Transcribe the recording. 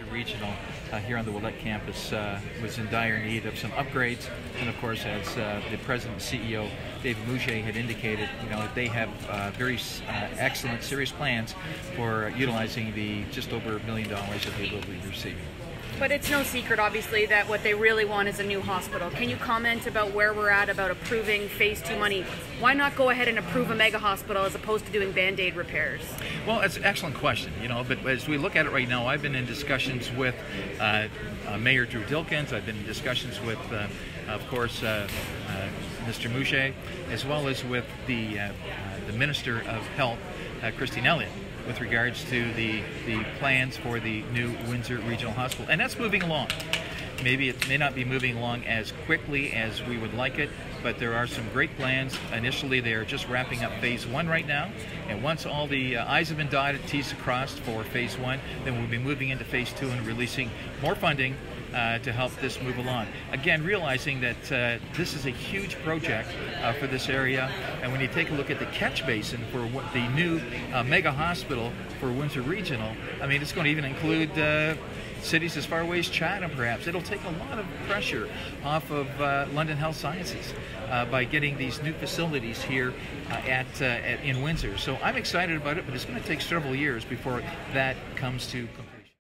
Windsor Regional uh, here on the Ouellette campus uh, was in dire need of some upgrades, and of course, as uh, the president and CEO David Musyj had indicated, you know they have uh, very uh, excellent, serious plans for utilizing the just over a million dollars that they will be receiving. But it's no secret, obviously, that what they really want is a new hospital. Can you comment about where we're at about approving phase two money? Why not go ahead and approve a mega hospital as opposed to doing band aid repairs? Well, it's an excellent question, you know, but as we look at it right now, I've been in discussions with uh, uh, Mayor Drew Dilkens, I've been in discussions with, uh, of course, uh, uh, Mr. Musyj, as well as with the, uh, the Minister of Health, Christine Elliott with regards to the, the plans for the new Windsor Regional Hospital. And that's moving along. Maybe it may not be moving along as quickly as we would like it, but there are some great plans. Initially, they are just wrapping up phase one right now. And once all the uh, I's have been dotted, T's crossed for phase one, then we'll be moving into phase two and releasing more funding uh, to help this move along. Again, realizing that uh, this is a huge project uh, for this area, and when you take a look at the catch basin for what the new uh, mega hospital for Windsor Regional, I mean, it's going to even include uh, cities as far away as Chatham, perhaps. It'll take a lot of pressure off of uh, London Health Sciences uh, by getting these new facilities here uh, at, at, in Windsor. So I'm excited about it, but it's going to take several years before that comes to completion.